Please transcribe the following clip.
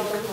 over